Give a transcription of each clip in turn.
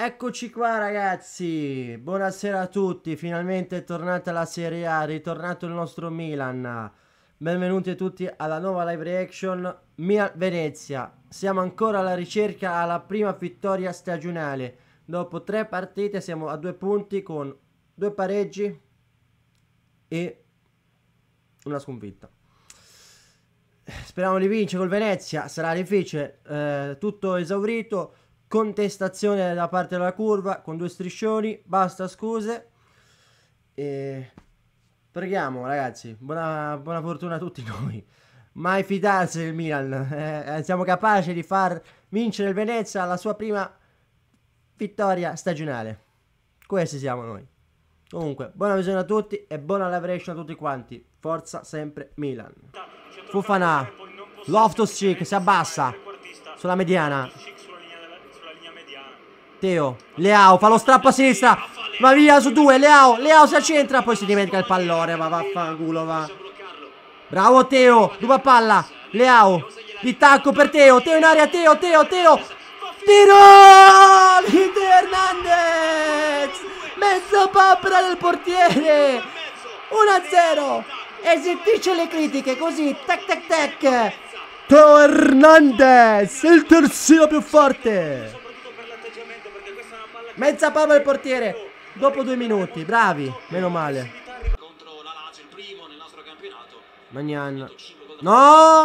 Eccoci qua ragazzi, buonasera a tutti, finalmente è tornata la Serie A, ritornato il nostro Milan. Benvenuti tutti alla nuova live reaction Milan Venezia. Siamo ancora alla ricerca alla prima vittoria stagionale. Dopo tre partite siamo a due punti con due pareggi e una sconfitta. Speriamo di vincere col Venezia, sarà difficile, eh, tutto esaurito contestazione da parte della curva con due striscioni, basta scuse. E preghiamo ragazzi, buona, buona fortuna a tutti noi. Mai fidarsi del Milan, eh, eh, siamo capaci di far vincere il Venezia alla sua prima vittoria stagionale. Questi siamo noi. Comunque, buona visione a tutti e buona leverage a tutti quanti. Forza sempre Milan. Fufana, Loftus Cheek si abbassa sulla mediana. Teo, Leao fa lo strappo a sinistra. Va via su due, Leao, Leao si accentra, poi si dimentica il pallone, va vaffanculo, va. Bravo Teo, ruba palla, Leao, tacco per Teo, Teo in aria, Teo, Teo, Teo. Tiro di Hernandez! Mezzo papera del portiere! 1-0! Esittisce le critiche, così, tac tac tac! Teo Hernandez, il terzino più forte! Mezza palla il portiere. Dopo due minuti, bravi, meno male. Magnan. No,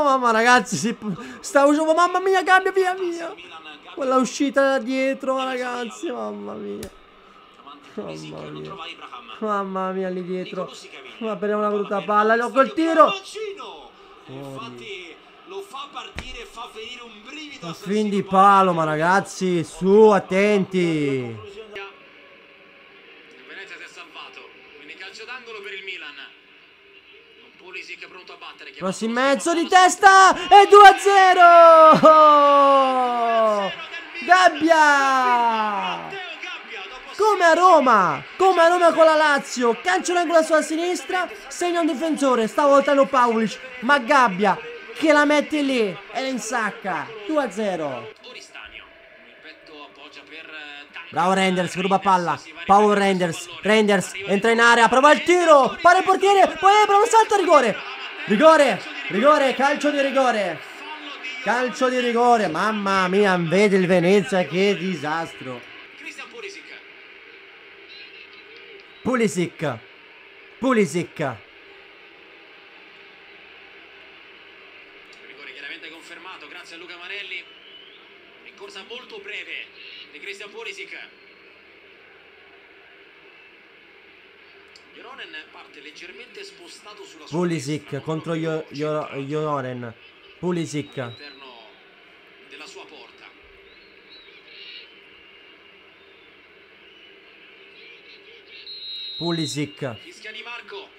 mamma ragazzi, si... sta uscendo, mamma mia, cambia via via. Quella uscita da dietro, ragazzi, mamma mia. Mamma mia. Mamma mia, lì dietro. Ma prendiamo una brutta palla, col tiro. Infatti lo fa partire e fa venire un brivido a fin di palo, ma ragazzi, su, attenti. Il Venezia si è salvato, quindi calcio d'angolo per il Milan. Pulisic pronto a battere. Cross in mezzo di testa e 2-0! Oh! Gabbia! Come a Roma, come a Roma con la Lazio, calcio l'angolo sulla sinistra, segna un difensore, stavolta no Paulic, ma Gabbia che la mette lì e la insacca. 2 a 0 Bravo Renders, ruba palla. Paolo Renders, Renders entra in area, prova il tiro, pare il portiere, poi prova un salto a rigore. Rigore, rigore, calcio di rigore. Calcio di rigore, mamma mia, vede il Venezia che disastro. Pulisic Pulisic grazie a Luca Marelli in corsa molto breve. Di Christian Pulisic. Joronen parte leggermente spostato sulla sua Pulisic contro Joronen. Pulisic. All'interno della sua porta. Pulisic.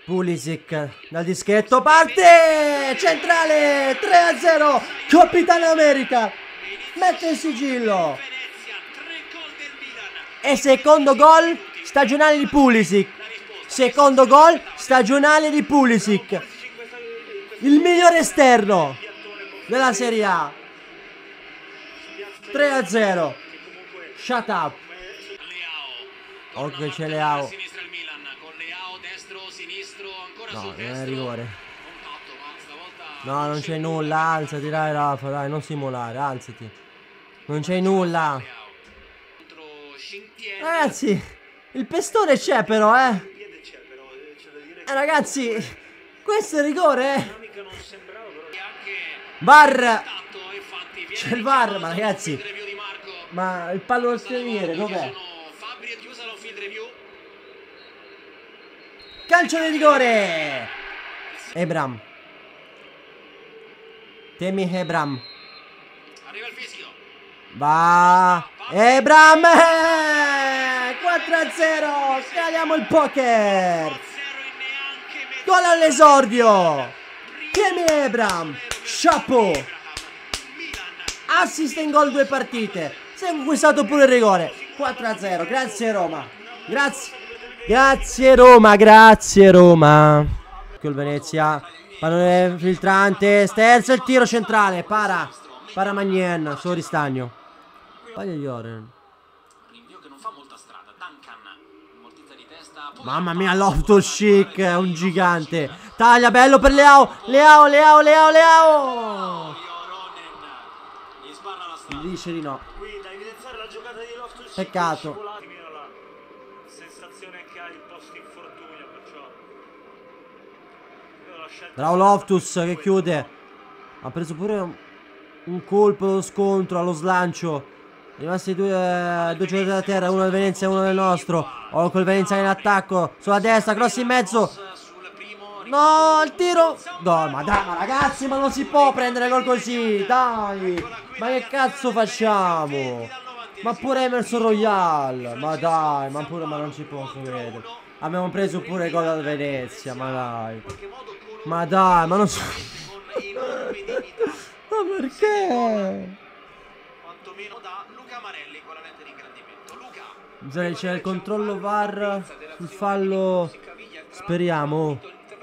Pulisic dal dischetto. Parte! Centrale 3 a 0 Capitano America mette il sigillo. E secondo gol stagionale di Pulisic. Secondo gol stagionale di Pulisic. Il migliore esterno della Serie A. 3 a 0 shut up. Occhio c'è Leao. No, non è rigore. No, non c'è nulla, alzati dai Rafa, dai, non simulare, alzati. Non c'è nulla. Ragazzi, il pestone c'è però, eh. Eh ragazzi, questo è rigore, eh. Bar. C'è il bar, ma ragazzi. Ma il pallone straniere, dov'è? Calcio di rigore. Ebram. Temi Ebram. Va. Ebram. 4 a 0. Scaliamo il poker. Gol all'esordio. Temi Ebram. Chapeau. Assist in gol due partite. Si è conquistato pure il rigore. 4 a 0. Grazie Roma. Grazie. Grazie Roma, grazie Roma. Il Venezia. Pallone filtrante. Sterzo il tiro centrale. Para. Para Magnen. Solo ristagno. Paglia di Oren. fa molta strada. Duncan, di testa. Mamma mia, Loftus Chic è un gigante. Taglia bello per Leao. Leao, Leao, Leao, Leao, gli. Dice di no. Qui da evidenziare la giocata di Loftus Cheek, Peccato. che Bravo Loftus che chiude. Ha preso pure un, un colpo lo scontro allo slancio. Rimasti due, eh, due giocatori da terra, uno del Venezia e uno del nostro. Oh, col Venezia in attacco. Sulla destra, cross in mezzo. No, il tiro. No, ma dai, ma ragazzi, ma non si può prendere gol così. Dai. Ma che cazzo facciamo? Ma pure Emerson Royal. Ma dai, ma pure, ma non ci posso credere. Abbiamo preso pure gol dal Venezia, ma dai. Ma dai, ma non so. Ma perché? Quantomeno da Luca Marelli con la lente di ingrandimento. Luca. Bisogna c'è il controllo VAR sul fallo. Speriamo.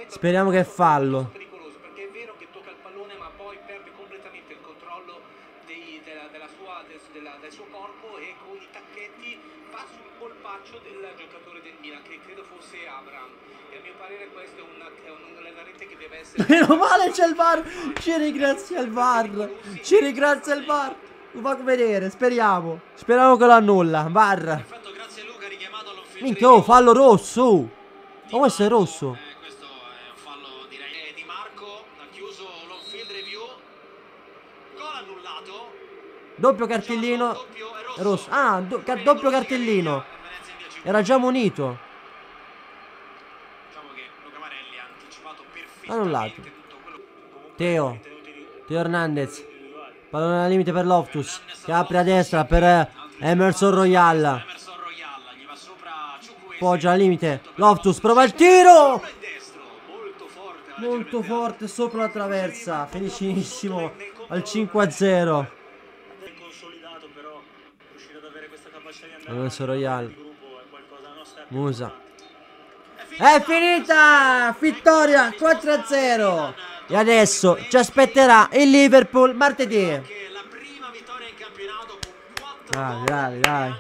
Speriamo che è fallo. pericoloso perché è vero che tocca il pallone ma poi perde completamente il controllo dei- della, della sua- del, della- del suo corpo con i tacchetti va sul colpaccio del giocatore del Milan che credo fosse Abram a mio parere questo è un, è un, una rete che deve essere Meno male c'è il VAR. Ci ringrazia il VAR. Ci ringrazia il VAR. Lo fa vedere, speriamo. Speriamo che lo annulla. VAR. Perfetto, grazie Luca, richiamato all'offensiva. Minchia, oh, fallo rosso. Ma questo è rosso. Eh, questo è un fallo direi eh, di Marco, ha chiuso l'on field review. Gol annullato. Doppio cartellino. Doppio, è È rosso. Ah, do- ca- doppio cartellino. Venezia in 10 Era già munito. Diciamo che Luca Marelli ha anticipato Annullato. perfettamente Teo. Teo Hernandez. Pallone al limite per Loftus. Che apre a destra per eh, Emerson Royal. Poggia al limite. Loftus prova il tiro. Molto forte. sopra la traversa. Felicinissimo. Al 5 a 0. è consolidato però riuscire ad avere questa capacità di andare Emerson avanti Royal. Musa. È finita! Vittoria 4 a 0. E adesso ci aspetterà il Liverpool martedì. Che la prima vittoria in campionato con 4 Dai, dai, dai.